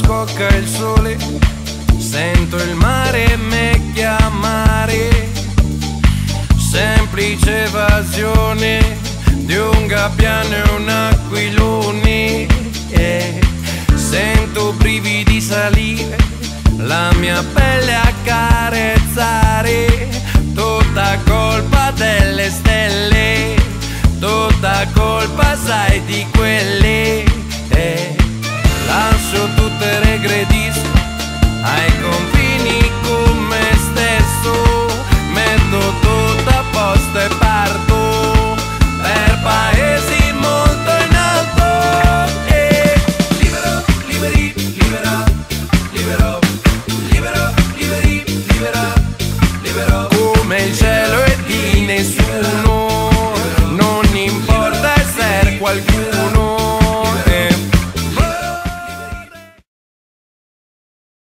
tocca il sole, sento il mare me chiamare, semplice evasione di un gabbiano e un aquilone. E sento brividi salire, la mia pelle accarezzare, tutta colpa delle stelle, tutta colpa sai di chi tutte regredis ai compagni